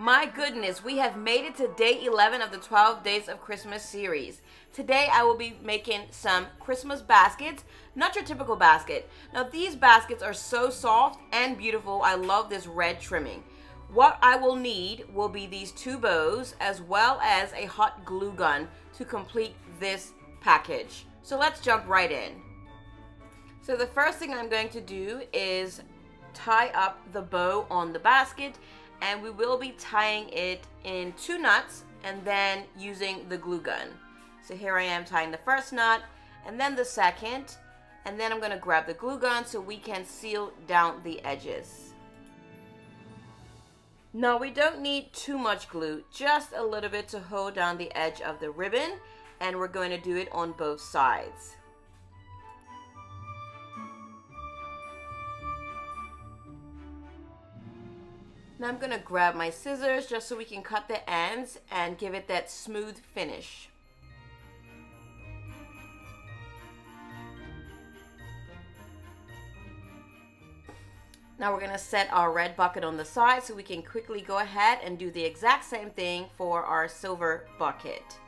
My goodness, we have made it to day 11 of the 12 Days of Christmas series. Today I will be making some Christmas baskets, not your typical basket. Now these baskets are so soft and beautiful. I love this red trimming. What I will need will be these two bows as well as a hot glue gun to complete this package. So let's jump right in. So the first thing I'm going to do is tie up the bow on the basket and we will be tying it in two knots and then using the glue gun. So here I am tying the first knot and then the second and then I'm going to grab the glue gun so we can seal down the edges. Now we don't need too much glue, just a little bit to hold down the edge of the ribbon and we're going to do it on both sides. Now I'm going to grab my scissors just so we can cut the ends and give it that smooth finish. Now we're going to set our red bucket on the side so we can quickly go ahead and do the exact same thing for our silver bucket.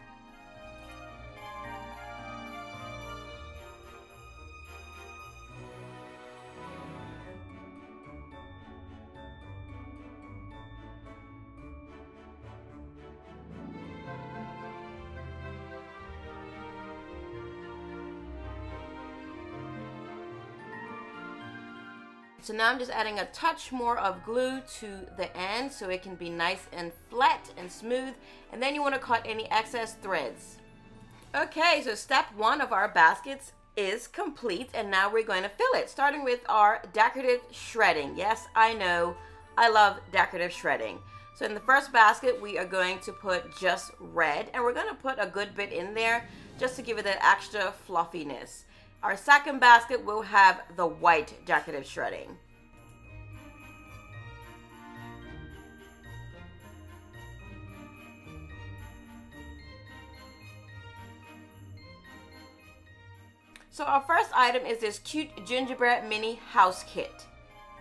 So now I'm just adding a touch more of glue to the end so it can be nice and flat and smooth. And then you want to cut any excess threads. Okay, so step one of our baskets is complete and now we're going to fill it starting with our decorative shredding. Yes, I know, I love decorative shredding. So in the first basket, we are going to put just red and we're going to put a good bit in there just to give it that extra fluffiness. Our second basket will have the white decorative shredding. So our first item is this cute gingerbread mini house kit.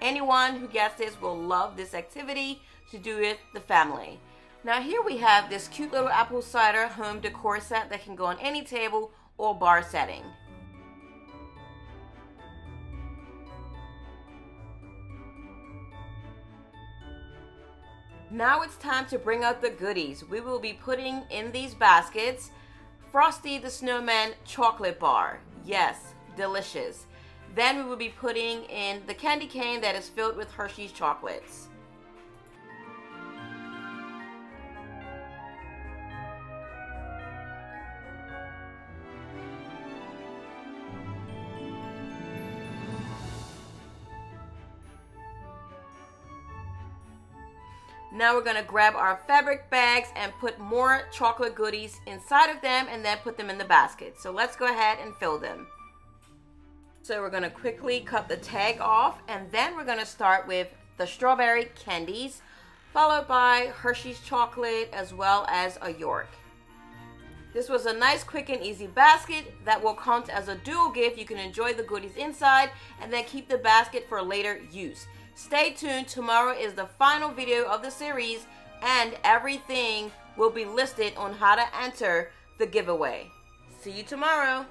Anyone who gets this will love this activity to do with the family. Now here we have this cute little apple cider home decor set that can go on any table or bar setting. Now it's time to bring out the goodies. We will be putting in these baskets Frosty the Snowman chocolate bar. Yes, delicious. Then we will be putting in the candy cane that is filled with Hershey's chocolates. Now we're gonna grab our fabric bags and put more chocolate goodies inside of them and then put them in the basket. So let's go ahead and fill them. So we're gonna quickly cut the tag off and then we're gonna start with the strawberry candies followed by Hershey's chocolate as well as a York. This was a nice, quick, and easy basket that will count as a dual gift. You can enjoy the goodies inside and then keep the basket for later use. Stay tuned. Tomorrow is the final video of the series and everything will be listed on how to enter the giveaway. See you tomorrow.